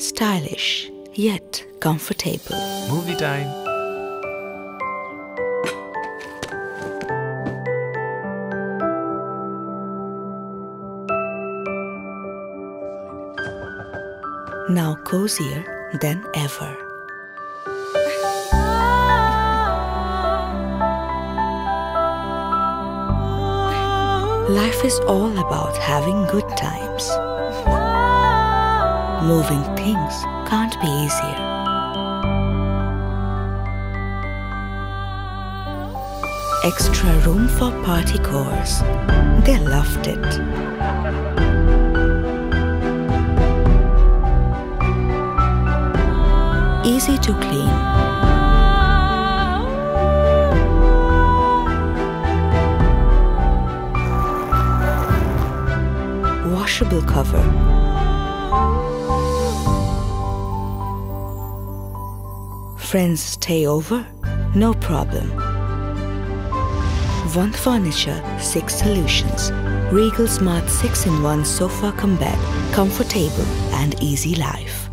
Stylish yet comfortable. Movie time. Now cozier than ever. Life is all about having good times. Moving things can't be easier. Extra room for party cores. They loved it. Easy to clean. Cover. Friends stay over? No problem. One furniture, six solutions. Regal Smart 6 in 1 sofa cum bed. Comfortable and easy life.